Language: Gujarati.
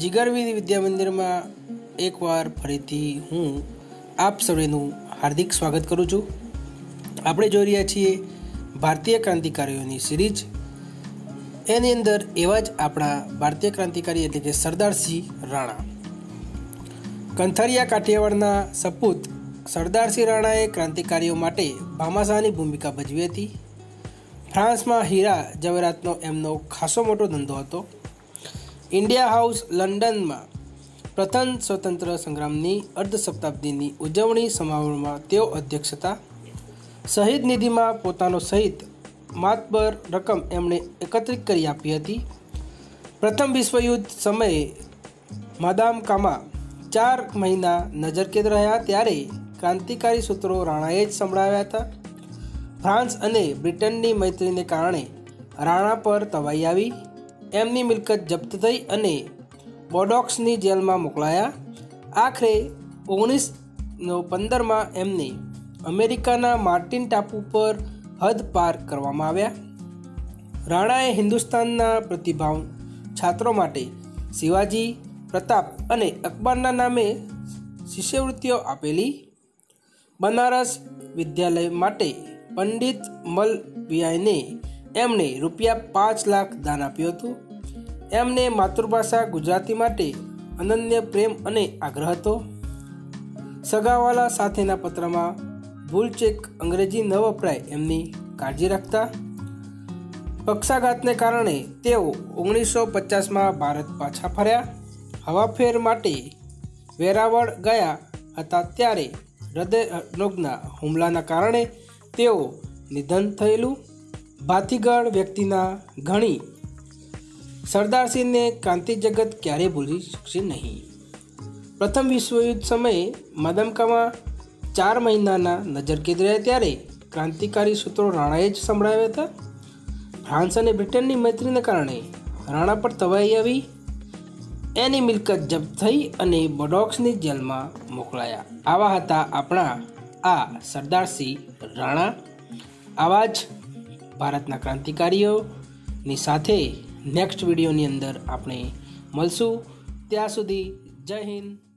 જીગરવી વિદ્યા મંદિરમાં એકવાર ફરીથી હું આપ સૌનું હાર્દિક સ્વાગત કરું છું. આપણે જોઈ રહ્યા છીએ ભારતીય ક્રાંતિકારીઓની સિરીઝ. એની અંદર એવા જ આપણા ભારતીય ક્રાંતિકારી એટલે કે સરદારસિંહ રાણા. કંથરિયા કાઠિયાવાડના સપૂત સરદારસિંહ રાણાએ ક્રાંતિકારીઓ માટે ભામાશાહની ભૂમિકા ભજવી હતી. ફ્રાન્સમાં હીરા જવેરાતનો એમનો ખાસો મોટો ધંધો હતો. ઇન્ડિયા હાઉસ લંડનમાં પ્રથમ સ્વતંત્ર સંગ્રામની અર્ધ શતાબ્દીની ઉજવણી સમારોહમાં તેઓ અધ્યક્ષ હતા શહીદ નિધિમાં પોતાનો સહિત માતબર રકમ એમણે એકત્રિત કરી આપી હતી. પ્રથમ વિશ્વયુદ્ધ સમયે માદામ કામા ચાર મહિના નજરકેદ રહ્યા ત્યારે ક્રાંતિકારી સૂત્રો રાણાએ જ સંભળાવ્યા હતા. ફ્રાન્સ અને બ્રિટનની મૈત્રીને કારણે રાણા પર તવાઈ આવી. એમની મિલકત જપ્ત થઈ અને બોડોક્સની જેલમાં મોકલાયા. આખરે ઓગણીસ પંદરમાં એમને અમેરિકાના માર્ટિન ટાપુ પર હદ પાર કરવામાં આવ્યા. રાણાએ હિન્દુસ્તાનના પ્રતિભાવ છાત્રો માટે શિવાજી, પ્રતાપ અને અકબરના નામે શિષ્યવૃત્તિઓ આપેલી. બનારસ વિદ્યાલય માટે પંડિત મલવિયાઈને એમણે રૂપિયા પાંચ લાખ દાન આપ્યું હતું. એમને માતૃભાષા ગુજરાતી માટે અનન્ય પ્રેમ અને આગ્રહ હતો. સગાવાલા સાથેના પત્રમાં ભૂલચેક અંગ્રેજી ન વપરાય એમની કાળજી રાખતા. પક્ષાઘાતને કારણે તેઓ ઓગણીસો પચાસમાં ભારત પાછા ફર્યા. હવાફેર માટે વેરાવળ ગયા હતા ત્યારે હૃદય રોગના હુમલાના કારણે તેઓ નિધન થયેલું. ભાતીગળ વ્યક્તિના ઘણી સરદારસિંહને ક્રાંતિ જગત ક્યારેય ભૂલી શકશે નહીં? પ્રથમ વિશ્વયુદ્ધ સમયે મદમકામાં ચાર મહિનાના નજરકેદ રહ્યા ત્યારે ક્રાંતિકારી સૂત્રો રાણાએ જ સંભળાવ્યા હતા. ફ્રાન્સ અને બ્રિટનની મૈત્રીને કારણે રાણા પર તવાઈ આવી. એની મિલકત જપ્ત થઈ અને બોડોક્સની જેલમાં મોકલાયા. આવા હતા આપણા આ સરદારસિંહ રાણા. આવા જ ભારતના ક્રાંતિકારીઓની સાથે નેક્સ્ટ વિડીયોની અંદર આપણે મળશું. ત્યાં સુધી જય હિન્દ.